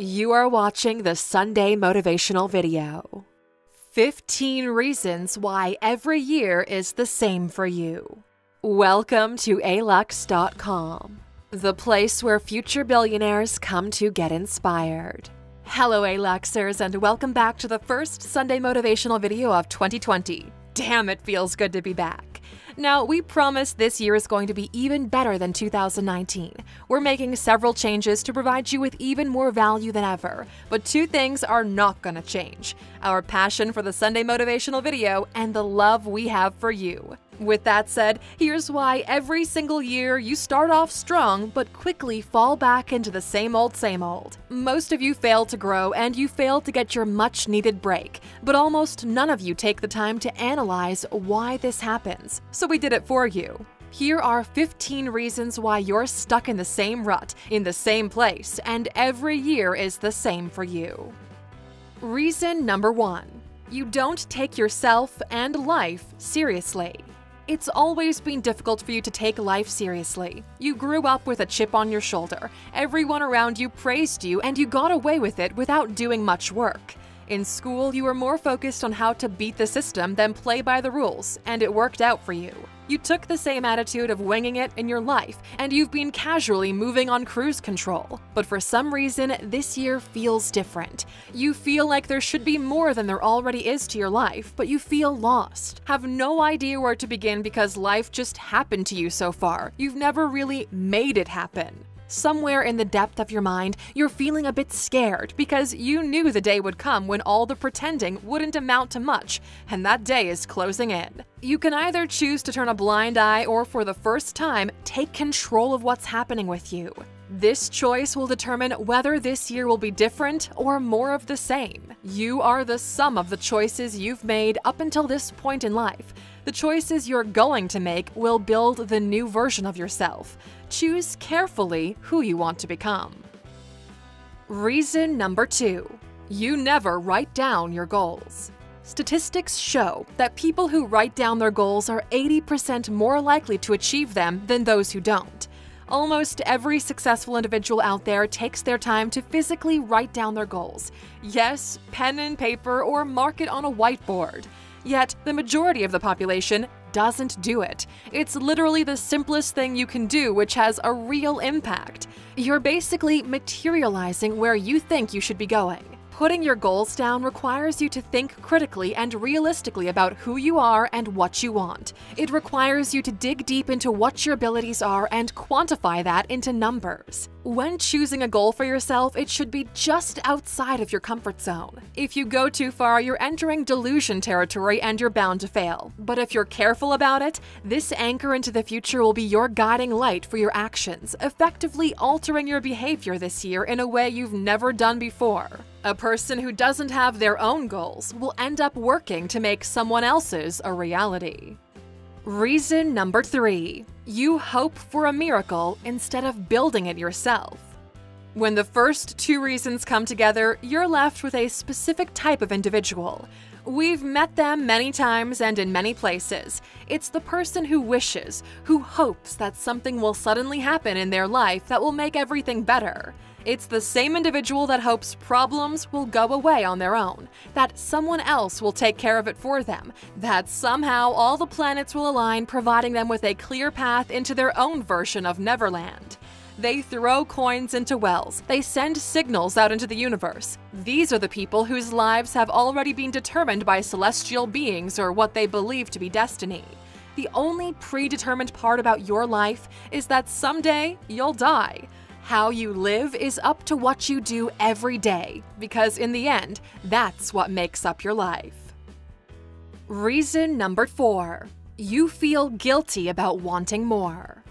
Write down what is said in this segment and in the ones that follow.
You are watching the Sunday Motivational Video 15 Reasons Why Every Year is the Same for You. Welcome to alux.com, the place where future billionaires come to get inspired. Hello, Aluxers, and welcome back to the first Sunday Motivational Video of 2020. Damn, it feels good to be back. Now, we promise this year is going to be even better than 2019. We're making several changes to provide you with even more value than ever, but two things are not going to change our passion for the Sunday motivational video and the love we have for you. With that said, here's why every single year you start off strong but quickly fall back into the same old, same old. Most of you fail to grow and you fail to get your much needed break, but almost none of you take the time to analyze why this happens. So we did it for you. Here are 15 reasons why you're stuck in the same rut, in the same place, and every year is the same for you. Reason number one you don't take yourself and life seriously. It's always been difficult for you to take life seriously. You grew up with a chip on your shoulder, everyone around you praised you, and you got away with it without doing much work. In school, you were more focused on how to beat the system than play by the rules, and it worked out for you. You took the same attitude of winging it in your life, and you've been casually moving on cruise control. But for some reason, this year feels different. You feel like there should be more than there already is to your life, but you feel lost. Have no idea where to begin because life just happened to you so far. You've never really made it happen. Somewhere in the depth of your mind, you're feeling a bit scared because you knew the day would come when all the pretending wouldn't amount to much, and that day is closing in. You can either choose to turn a blind eye or, for the first time, take control of what's happening with you. This choice will determine whether this year will be different or more of the same. You are the sum of the choices you've made up until this point in life. The choices you're going to make will build the new version of yourself. Choose carefully who you want to become. Reason number two you never write down your goals. Statistics show that people who write down their goals are 80% more likely to achieve them than those who don't. Almost every successful individual out there takes their time to physically write down their goals. Yes, pen and paper or mark it on a whiteboard. Yet, the majority of the population doesn't do it. It's literally the simplest thing you can do, which has a real impact. You're basically materializing where you think you should be going. Putting your goals down requires you to think critically and realistically about who you are and what you want. It requires you to dig deep into what your abilities are and quantify that into numbers. When choosing a goal for yourself, it should be just outside of your comfort zone. If you go too far, you're entering delusion territory and you're bound to fail. But if you're careful about it, this anchor into the future will be your guiding light for your actions, effectively altering your behavior this year in a way you've never done before. A person who doesn't have their own goals will end up working to make someone else's a reality. Reason number three you hope for a miracle instead of building it yourself. When the first two reasons come together, you're left with a specific type of individual. We've met them many times and in many places. It's the person who wishes, who hopes that something will suddenly happen in their life that will make everything better. It's the same individual that hopes problems will go away on their own, that someone else will take care of it for them, that somehow all the planets will align, providing them with a clear path into their own version of Neverland. They throw coins into wells. They send signals out into the universe. These are the people whose lives have already been determined by celestial beings or what they believe to be destiny. The only predetermined part about your life is that someday you'll die. How you live is up to what you do every day, because in the end, that's what makes up your life. Reason number four you feel guilty about wanting more.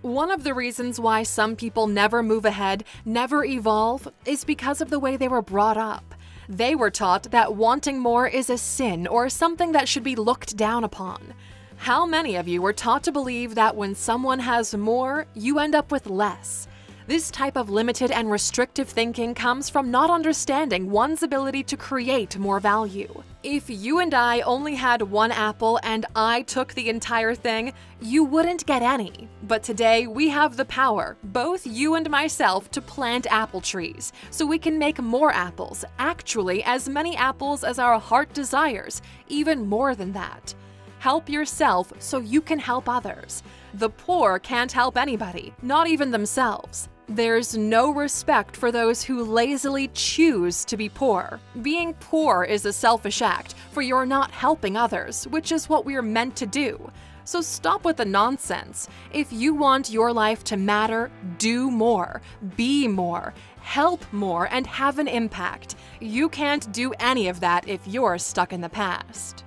One of the reasons why some people never move ahead, never evolve, is because of the way they were brought up. They were taught that wanting more is a sin or something that should be looked down upon. How many of you were taught to believe that when someone has more, you end up with less? This type of limited and restrictive thinking comes from not understanding one's ability to create more value. If you and I only had one apple and I took the entire thing, you wouldn't get any. But today we have the power, both you and myself, to plant apple trees so we can make more apples, actually as many apples as our heart desires, even more than that. Help yourself so you can help others. The poor can't help anybody, not even themselves. There's no respect for those who lazily choose to be poor. Being poor is a selfish act, for you're not helping others, which is what we're meant to do. So stop with the nonsense. If you want your life to matter, do more, be more, help more, and have an impact. You can't do any of that if you're stuck in the past.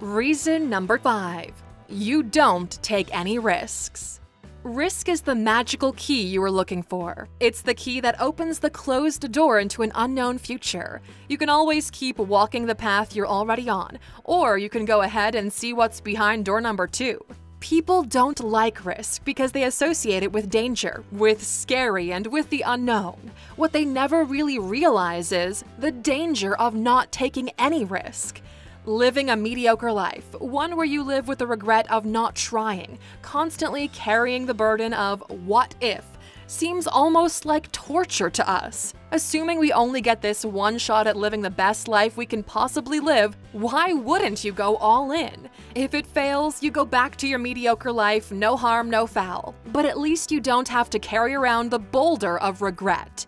Reason number five you don't take any risks. Risk is the magical key you are looking for. It's the key that opens the closed door into an unknown future. You can always keep walking the path you're already on, or you can go ahead and see what's behind door number two. People don't like risk because they associate it with danger, with scary, and with the unknown. What they never really realize is the danger of not taking any risk. Living a mediocre life, one where you live with the regret of not trying, constantly carrying the burden of what if, seems almost like torture to us. Assuming we only get this one shot at living the best life we can possibly live, why wouldn't you go all in? If it fails, you go back to your mediocre life, no harm, no foul. But at least you don't have to carry around the boulder of regret.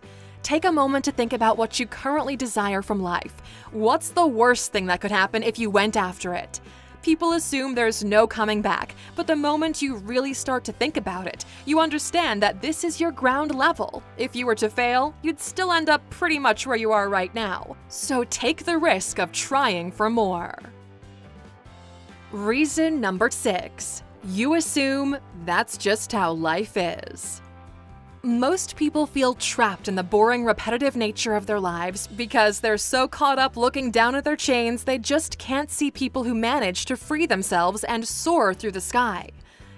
Take a moment to think about what you currently desire from life. What's the worst thing that could happen if you went after it? People assume there's no coming back, but the moment you really start to think about it, you understand that this is your ground level. If you were to fail, you'd still end up pretty much where you are right now. So take the risk of trying for more. Reason number six you assume that's just how life is. Most people feel trapped in the boring, repetitive nature of their lives because they're so caught up looking down at their chains they just can't see people who manage to free themselves and soar through the sky.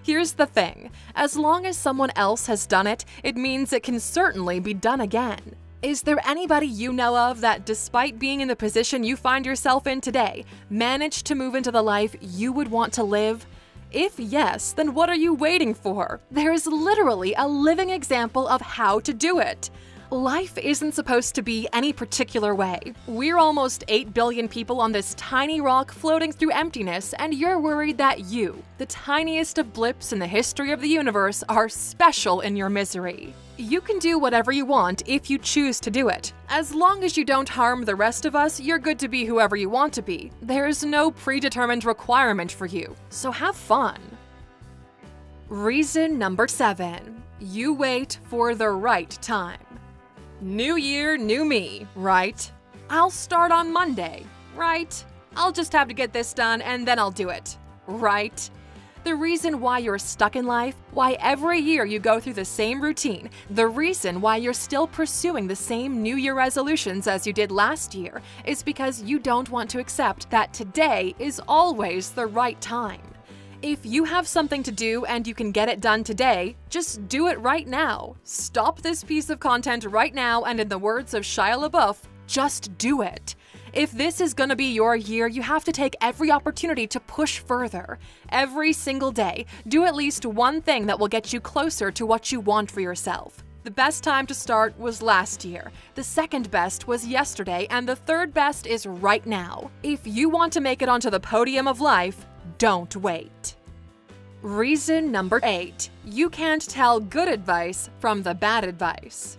Here's the thing as long as someone else has done it, it means it can certainly be done again. Is there anybody you know of that, despite being in the position you find yourself in today, managed to move into the life you would want to live? If yes, then what are you waiting for? There is literally a living example of how to do it. Life isn't supposed to be any particular way. We're almost 8 billion people on this tiny rock floating through emptiness, and you're worried that you, the tiniest of blips in the history of the universe, are special in your misery. You can do whatever you want if you choose to do it. As long as you don't harm the rest of us, you're good to be whoever you want to be. There's no predetermined requirement for you, so have fun. Reason number seven you wait for the right time. New year, new me, right? I'll start on Monday, right? I'll just have to get this done and then I'll do it, right? the reason why you're stuck in life, why every year you go through the same routine, the reason why you're still pursuing the same New Year resolutions as you did last year is because you don't want to accept that today is always the right time. If you have something to do and you can get it done today, just do it right now. Stop this piece of content right now, and in the words of Shia LaBeouf, just do it. If this is gonna be your year, you have to take every opportunity to push further. Every single day, do at least one thing that will get you closer to what you want for yourself. The best time to start was last year, the second best was yesterday, and the third best is right now. If you want to make it onto the podium of life, don't wait. Reason number 8. You can't tell good advice from the bad advice.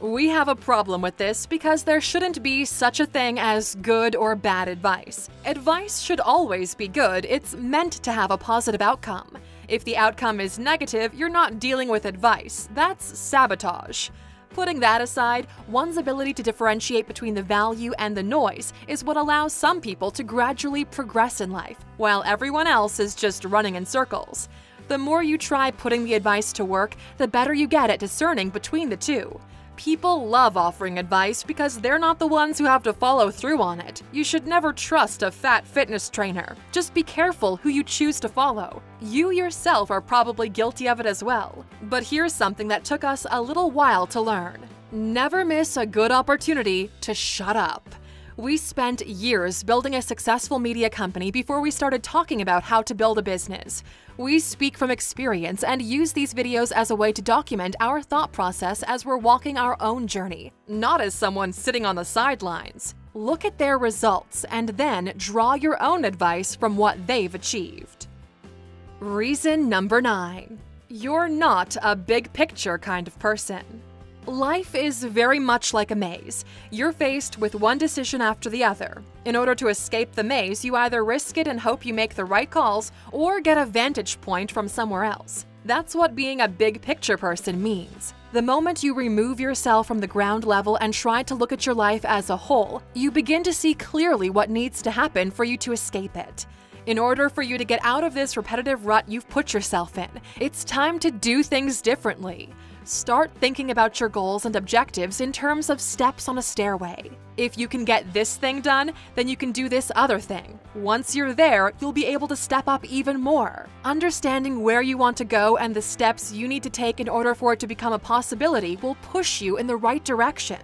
We have a problem with this because there shouldn't be such a thing as good or bad advice. Advice should always be good, it's meant to have a positive outcome. If the outcome is negative, you're not dealing with advice, that's sabotage. Putting that aside, one's ability to differentiate between the value and the noise is what allows some people to gradually progress in life, while everyone else is just running in circles. The more you try putting the advice to work, the better you get at discerning between the two. People love offering advice because they're not the ones who have to follow through on it. You should never trust a fat fitness trainer. Just be careful who you choose to follow. You yourself are probably guilty of it as well. But here's something that took us a little while to learn. Never miss a good opportunity to shut up. We spent years building a successful media company before we started talking about how to build a business. We speak from experience and use these videos as a way to document our thought process as we're walking our own journey, not as someone sitting on the sidelines. Look at their results and then draw your own advice from what they've achieved. Reason number 9. You're not a big picture kind of person. Life is very much like a maze. You're faced with one decision after the other. In order to escape the maze, you either risk it and hope you make the right calls, or get a vantage point from somewhere else. That's what being a big picture person means. The moment you remove yourself from the ground level and try to look at your life as a whole, you begin to see clearly what needs to happen for you to escape it. In order for you to get out of this repetitive rut you've put yourself in, it's time to do things differently. Start thinking about your goals and objectives in terms of steps on a stairway. If you can get this thing done, then you can do this other thing. Once you're there, you'll be able to step up even more. Understanding where you want to go and the steps you need to take in order for it to become a possibility will push you in the right direction.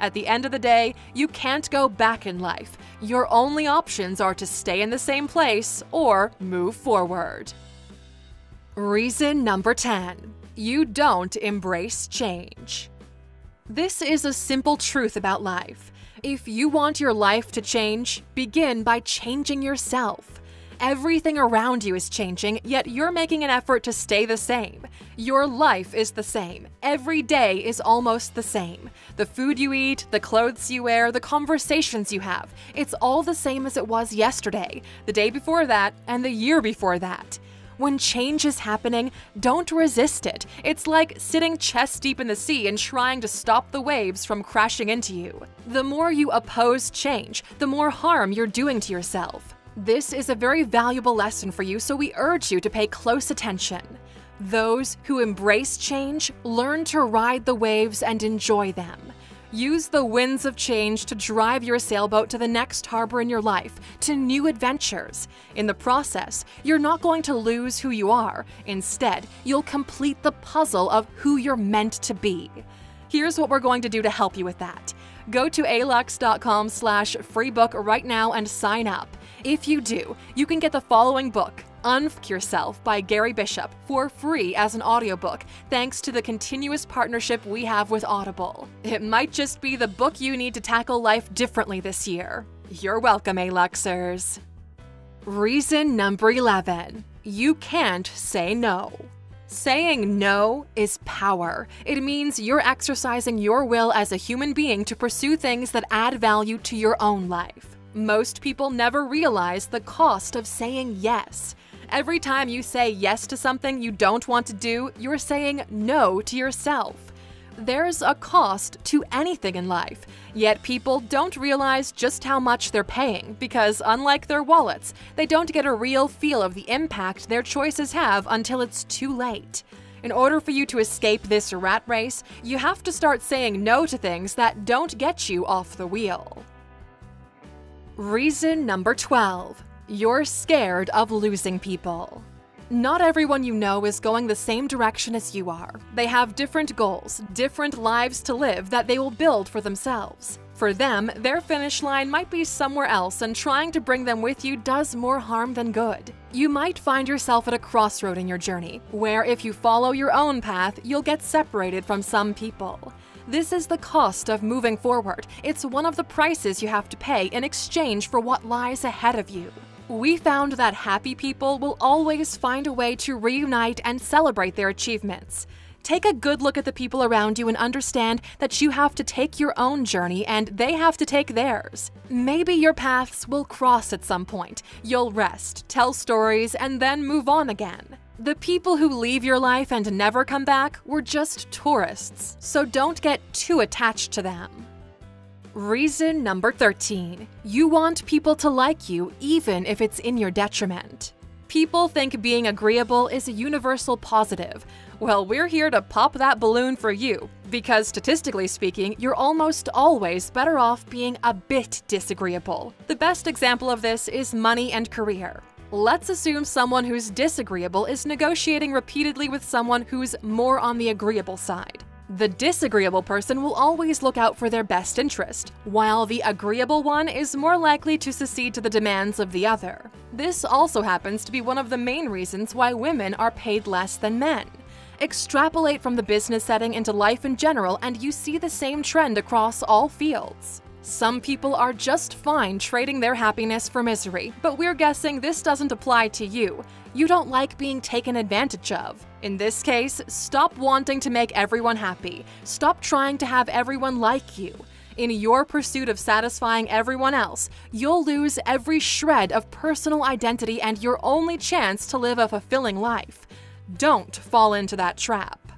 At the end of the day, you can't go back in life. Your only options are to stay in the same place or move forward. Reason number 10 you don't embrace change. This is a simple truth about life. If you want your life to change, begin by changing yourself. Everything around you is changing, yet you're making an effort to stay the same. Your life is the same. Every day is almost the same. The food you eat, the clothes you wear, the conversations you have, it's all the same as it was yesterday, the day before that, and the year before that. When change is happening, don't resist it. It's like sitting chest deep in the sea and trying to stop the waves from crashing into you. The more you oppose change, the more harm you're doing to yourself. This is a very valuable lesson for you, so we urge you to pay close attention. Those who embrace change learn to ride the waves and enjoy them. Use the winds of change to drive your sailboat to the next harbor in your life, to new adventures. In the process, you're not going to lose who you are. Instead, you'll complete the puzzle of who you're meant to be. Here's what we're going to do to help you with that. Go to alux.com slash freebook right now and sign up. If you do, you can get the following book, Unfuck Yourself by Gary Bishop for free as an audiobook, thanks to the continuous partnership we have with Audible. It might just be the book you need to tackle life differently this year. You're welcome, Aluxers. Reason number 11 You can't say no. Saying no is power. It means you're exercising your will as a human being to pursue things that add value to your own life. Most people never realize the cost of saying yes. Every time you say yes to something you don't want to do, you're saying no to yourself. There's a cost to anything in life, yet people don't realize just how much they're paying because, unlike their wallets, they don't get a real feel of the impact their choices have until it's too late. In order for you to escape this rat race, you have to start saying no to things that don't get you off the wheel. Reason number 12 you're scared of losing people. Not everyone you know is going the same direction as you are. They have different goals, different lives to live that they will build for themselves. For them, their finish line might be somewhere else, and trying to bring them with you does more harm than good. You might find yourself at a crossroad in your journey, where if you follow your own path, you'll get separated from some people. This is the cost of moving forward. It's one of the prices you have to pay in exchange for what lies ahead of you. We found that happy people will always find a way to reunite and celebrate their achievements. Take a good look at the people around you and understand that you have to take your own journey and they have to take theirs. Maybe your paths will cross at some point. You'll rest, tell stories, and then move on again. The people who leave your life and never come back were just tourists, so don't get too attached to them. Reason number 13 you want people to like you even if it's in your detriment. People think being agreeable is a universal positive. Well, we're here to pop that balloon for you, because statistically speaking, you're almost always better off being a bit disagreeable. The best example of this is money and career. Let's assume someone who's disagreeable is negotiating repeatedly with someone who's more on the agreeable side. The disagreeable person will always look out for their best interest, while the agreeable one is more likely to secede to the demands of the other. This also happens to be one of the main reasons why women are paid less than men. Extrapolate from the business setting into life in general, and you see the same trend across all fields. Some people are just fine trading their happiness for misery, but we're guessing this doesn't apply to you. You don't like being taken advantage of. In this case, stop wanting to make everyone happy. Stop trying to have everyone like you. In your pursuit of satisfying everyone else, you'll lose every shred of personal identity and your only chance to live a fulfilling life. Don't fall into that trap.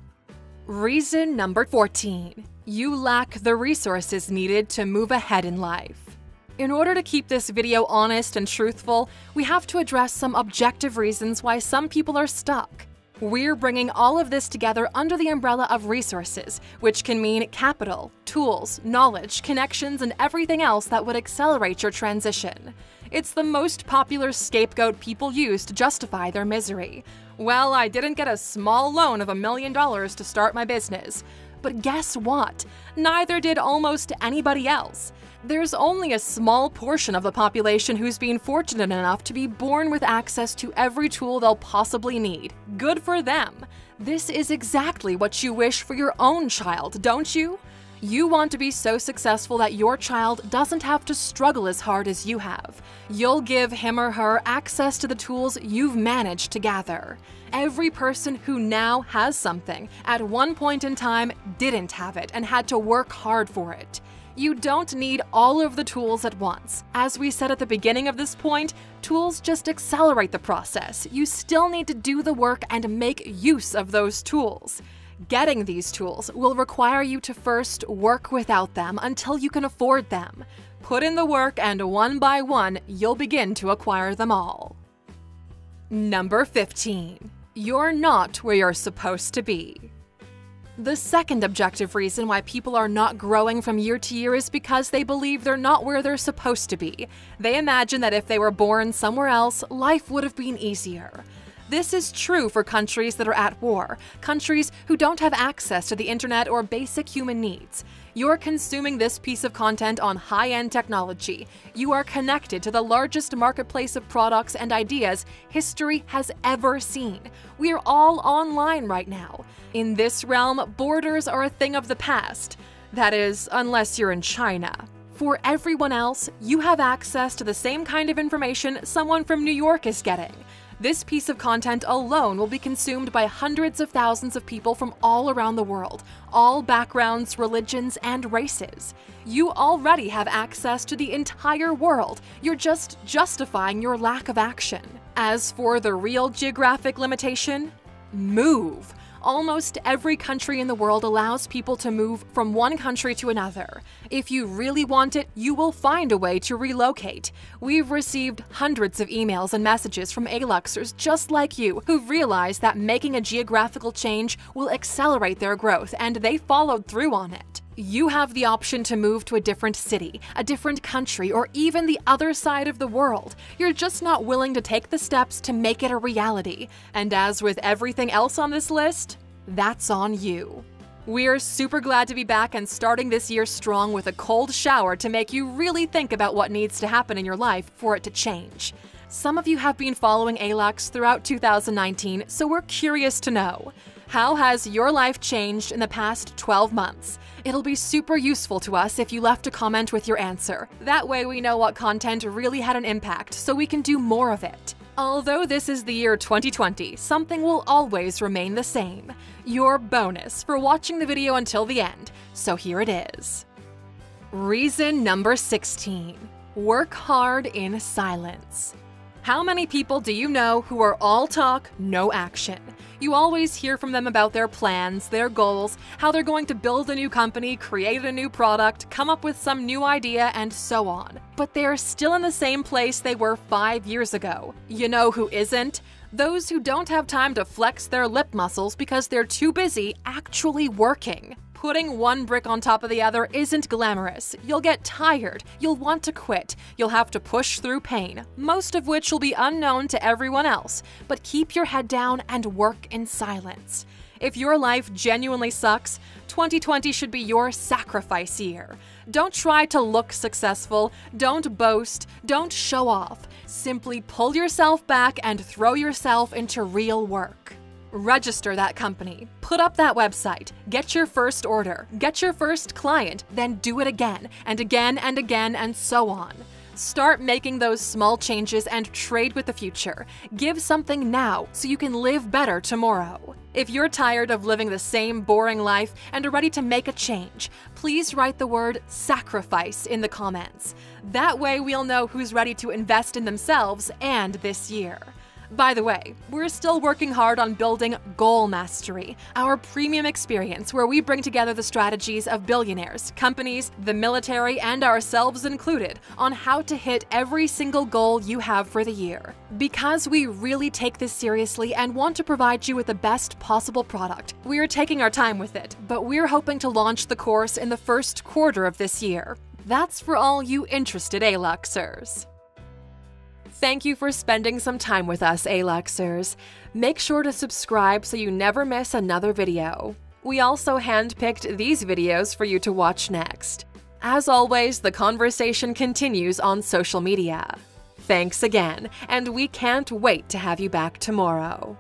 Reason number 14 You lack the resources needed to move ahead in life. In order to keep this video honest and truthful, we have to address some objective reasons why some people are stuck. We're bringing all of this together under the umbrella of resources, which can mean capital, tools, knowledge, connections, and everything else that would accelerate your transition. It's the most popular scapegoat people use to justify their misery. Well, I didn't get a small loan of a million dollars to start my business. But guess what? Neither did almost anybody else. There's only a small portion of the population who's been fortunate enough to be born with access to every tool they'll possibly need. Good for them. This is exactly what you wish for your own child, don't you? You want to be so successful that your child doesn't have to struggle as hard as you have. You'll give him or her access to the tools you've managed to gather. Every person who now has something at one point in time didn't have it and had to work hard for it. You don't need all of the tools at once. As we said at the beginning of this point, tools just accelerate the process. You still need to do the work and make use of those tools. Getting these tools will require you to first work without them until you can afford them. Put in the work, and one by one, you'll begin to acquire them all. Number 15. You're not where you're supposed to be. The second objective reason why people are not growing from year to year is because they believe they're not where they're supposed to be. They imagine that if they were born somewhere else, life would have been easier. This is true for countries that are at war, countries who don't have access to the internet or basic human needs. You're consuming this piece of content on high end technology. You are connected to the largest marketplace of products and ideas history has ever seen. We're all online right now. In this realm, borders are a thing of the past. That is, unless you're in China. For everyone else, you have access to the same kind of information someone from New York is getting. This piece of content alone will be consumed by hundreds of thousands of people from all around the world, all backgrounds, religions, and races. You already have access to the entire world, you're just justifying your lack of action. As for the real geographic limitation, move. Almost every country in the world allows people to move from one country to another. If you really want it, you will find a way to relocate. We've received hundreds of emails and messages from Aluxers just like you who've realized that making a geographical change will accelerate their growth, and they followed through on it. You have the option to move to a different city, a different country, or even the other side of the world. You're just not willing to take the steps to make it a reality. And as with everything else on this list, that's on you. We're super glad to be back and starting this year strong with a cold shower to make you really think about what needs to happen in your life for it to change. Some of you have been following ALUX throughout 2019, so we're curious to know. How has your life changed in the past 12 months? It'll be super useful to us if you left a comment with your answer. That way we know what content really had an impact so we can do more of it. Although this is the year 2020, something will always remain the same. Your bonus for watching the video until the end, so here it is. Reason number 16. Work hard in silence. How many people do you know who are all talk, no action? You always hear from them about their plans, their goals, how they're going to build a new company, create a new product, come up with some new idea, and so on. But they're still in the same place they were five years ago. You know who isn't? Those who don't have time to flex their lip muscles because they're too busy actually working. Putting one brick on top of the other isn't glamorous. You'll get tired, you'll want to quit, you'll have to push through pain, most of which will be unknown to everyone else. But keep your head down and work in silence. If your life genuinely sucks, 2020 should be your sacrifice year. Don't try to look successful, don't boast, don't show off. Simply pull yourself back and throw yourself into real work. Register that company, put up that website, get your first order, get your first client, then do it again and again and again and so on. Start making those small changes and trade with the future. Give something now so you can live better tomorrow. If you're tired of living the same boring life and are ready to make a change, please write the word sacrifice in the comments. That way we'll know who's ready to invest in themselves and this year. By the way, we're still working hard on building Goal Mastery, our premium experience where we bring together the strategies of billionaires, companies, the military, and ourselves included on how to hit every single goal you have for the year. Because we really take this seriously and want to provide you with the best possible product, we're taking our time with it, but we're hoping to launch the course in the first quarter of this year. That's for all you interested Aluxers. Thank you for spending some time with us, Aluxers. Make sure to subscribe so you never miss another video. We also handpicked these videos for you to watch next. As always, the conversation continues on social media. Thanks again, and we can't wait to have you back tomorrow.